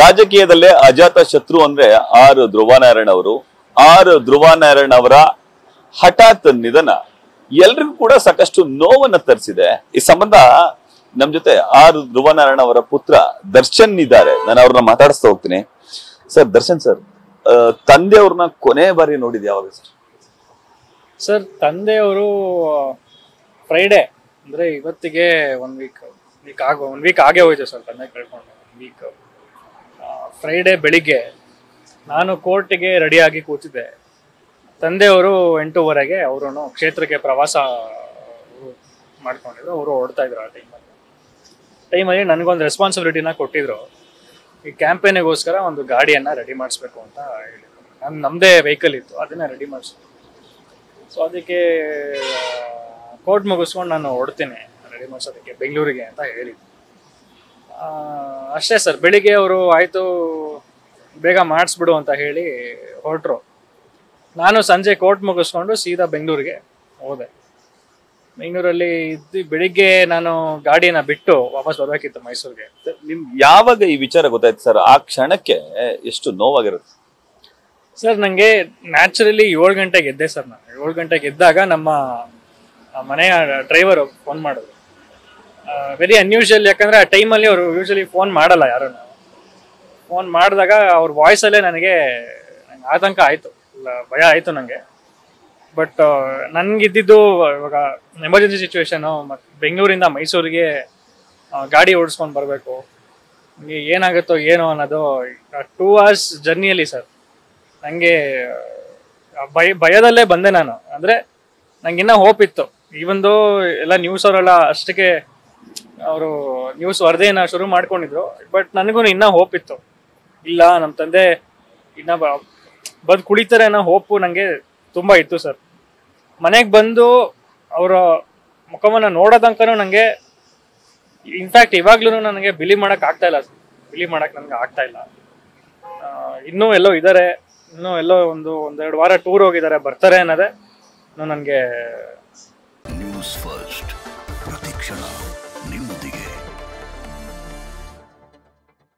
ರಾಜಕೀಯದಲ್ಲೇ ಅಜಾತ ಶತ್ರು ಅಂದ್ರೆ ಆರ್ ಧ್ರುವನಾರಾಯಣ ಅವರು. ಆರ್ ಧ್ರುವನಾರಾಯಣ ಅವರ ಹಠಾತ್ ನಿಧನ ಎಲ್ರಿಗೂ ಕೂಡ ಸಾಕಷ್ಟು ನೋವನ್ನ ತರಿಸಿದೆ. ಈ ಸಂಬಂಧ ನಮ್ ಜೊತೆ ಆರ್ ಧ್ರುವನಾರಾಯಣ ಅವರ ಪುತ್ರ ದರ್ಶನ್ ಇದ್ದಾರೆ. ನಾನು ಅವ್ರನ್ನ ಮಾತಾಡಿಸ್ತಾ ಹೋಗ್ತೀನಿ. ಸರ್, ದರ್ಶನ್ ಸರ್ ತಂದೆಯವ್ರನ್ನ ಕೊನೆ ಬಾರಿ ನೋಡಿದ್ ಯಾವಾಗ ಸರ್? ಸರ್, ತಂದೆಯವರು ಫ್ರೈಡೇ ಅಂದ್ರೆ ಇವತ್ತಿಗೆ ಒನ್ ವೀಕ್ ವೀಕ್ ಆಗ ಒನ್ ವೀಕ್ ಆಗೇ ಹೋಯ್ತು ಸರ್, ತಂದೆ ಕಳ್ಕೊಂಡು ವೀಕ್ ಫ್ರೈಡೇ ಬೆಳಿಗ್ಗೆ ನಾನು ಕೋರ್ಟಿಗೆ ರೆಡಿಯಾಗಿ ಕೂತಿದ್ದೆ. ತಂದೆಯವರು ಎಂಟೂವರೆಗೆ ಅವರು ಕ್ಷೇತ್ರಕ್ಕೆ ಪ್ರವಾಸ ಮಾಡ್ಕೊಂಡಿದ್ರು. ಅವರು ಓಡ್ತಾ ಇದ್ರು ಆ ಟೈಮಲ್ಲಿ ಟೈಮಲ್ಲಿ ನನಗೊಂದು ರೆಸ್ಪಾನ್ಸಿಬಿಲಿಟಿನ ಕೊಟ್ಟಿದ್ರು. ಈ ಕ್ಯಾಂಪೇನಿಗೋಸ್ಕರ ಒಂದು ಗಾಡಿಯನ್ನು ರೆಡಿ ಮಾಡಿಸ್ಬೇಕು ಅಂತ ಹೇಳಿದ್ರು. ನಾನು ನಮ್ಮದೇ ವೆಹಿಕಲ್ ಇತ್ತು. ಅದನ್ನು ರೆಡಿ ಮಾಡಿಸಿದ್ರು ಸೊ ಅದಕ್ಕೆ ಕೋರ್ಟ್ ಮುಗಿಸ್ಕೊಂಡು ನಾನು ಓಡ್ತೀನಿ. ರೆಡಿ ಮಾಡಿಸೋದಕ್ಕೆ ಬೆಂಗಳೂರಿಗೆ ಅಂತ ಹೇಳಿದ್ದು ಅಷ್ಟೇ ಸರ್ ಬೆಳಿಗ್ಗೆ ಅವರು ಆಯಿತು ಬೇಗ ಮಾಡಿಸ್ಬಿಡು ಅಂತ ಹೇಳಿ ಹೊರಟ್ರು. ನಾನು ಸಂಜೆ ಕೋರ್ಟ್ ಮುಗಿಸ್ಕೊಂಡು ಸೀದಾ ಬೆಂಗಳೂರಿಗೆ ಹೋದೆ. ಬೆಂಗಳೂರಲ್ಲಿ ಇದ್ದು ಬೆಳಿಗ್ಗೆ ನಾನು ಗಾಡಿನ ಬಿಟ್ಟು ವಾಪಸ್ ಬರಬೇಕಿತ್ತು ಮೈಸೂರಿಗೆ. ನಿಮ್ ಯಾವಾಗ ಈ ವಿಚಾರ ಗೊತ್ತಾಯ್ತು ಸರ್? ಆ ಕ್ಷಣಕ್ಕೆ ಎಷ್ಟು ನೋವಾಗಿರುತ್ತೆ? ಸರ್ ನನಗೆ ನ್ಯಾಚುರಲಿ ಏಳು ಗಂಟೆಗೆ ಎದ್ದೆ ಸರ್ ನಾನು. ಏಳು ಗಂಟೆಗೆ ಎದ್ದಾಗ ನಮ್ಮ ಮನೆಯ ಡ್ರೈವರು ಫೋನ್ ಮಾಡಿದ್ರು. ವೆರಿ ಅನ್ಯೂಶಲ್ ಯಾಕಂದ್ರೆ ಆ ಟೈಮಲ್ಲಿ ಅವರು ಯೂಶಲಿ ಫೋನ್ ಮಾಡಲ್ಲ ಯಾರು. ಫೋನ್ ಮಾಡಿದಾಗ ಅವ್ರ ವಾಯ್ಸಲ್ಲೇ ನನಗೆ ನಂಗೆ ಆತಂಕ ಆಯಿತು. ಭಯ ಆಯಿತು ನನಗೆ ಬಟ್ ನನಗಿದ್ದಿದ್ದು ಇವಾಗ ಎಮರ್ಜೆನ್ಸಿ ಸಿಚುವೇಶನು ಮತ್ತು ಬೆಂಗಳೂರಿಂದ ಮೈಸೂರಿಗೆ ಗಾಡಿ ಓಡಿಸ್ಕೊಂಡು ಬರಬೇಕು. ಏನಾಗುತ್ತೋ ಏನೋ ಅನ್ನೋದು ಟೂ ಅವರ್ಸ್ ಜರ್ನಿಯಲ್ಲಿ ಸರ್ ನನಗೆ ಭಯ, ಭಯದಲ್ಲೇ ಬಂದೆ ನಾನು. ಅಂದರೆ ನನಗಿನ್ನೂ ಹೋಪ್ ಇತ್ತು. ಈವೊಂದು ಎಲ್ಲ ನ್ಯೂಸ್ ಅವರೆಲ್ಲ ಅಷ್ಟಕ್ಕೆ ಅವರು ನ್ಯೂಸ್ ವರದಿಯನ್ನ ಶುರು ಮಾಡ್ಕೊಂಡಿದ್ರು. ಬಟ್ ನನಗೂ ಇನ್ನೂ ಹೋಪ್ ಇತ್ತು. ಇಲ್ಲ ನಮ್ಮ ತಂದೆ ಇನ್ನ ಬಂದು ಕುಳಿತಾರೆ ಅನ್ನೋ ಹೋಪು ನನಗೆ ತುಂಬ ಇತ್ತು ಸರ್ ಮನೆಗೆ ಬಂದು ಅವರ ಮುಖವನ್ನು ನೋಡೋದಂಕನೂ ನನಗೆ ಇನ್ಫ್ಯಾಕ್ಟ್ ಇವಾಗ್ಲೂ ನನಗೆ ಬಿಲಿ ಮಾಡಕ್ ಆಗ್ತಾ ಇಲ್ಲ ಬಿಲಿ ಮಾಡಕ್ ನನಗೆ ಆಗ್ತಾ ಇಲ್ಲ. ಇನ್ನೂ ಎಲ್ಲೋ ಇದ್ದಾರೆ ಇನ್ನೂ ಎಲ್ಲೋ ಒಂದು, ಒಂದೆರಡು ವಾರ ಟೂರ್ ಹೋಗಿದ್ದಾರೆ ಬರ್ತಾರೆ ಅನ್ನೋದೇ ನನಗೆ ನ್ಯೂಸ್ ಫಸ್ಟ್ new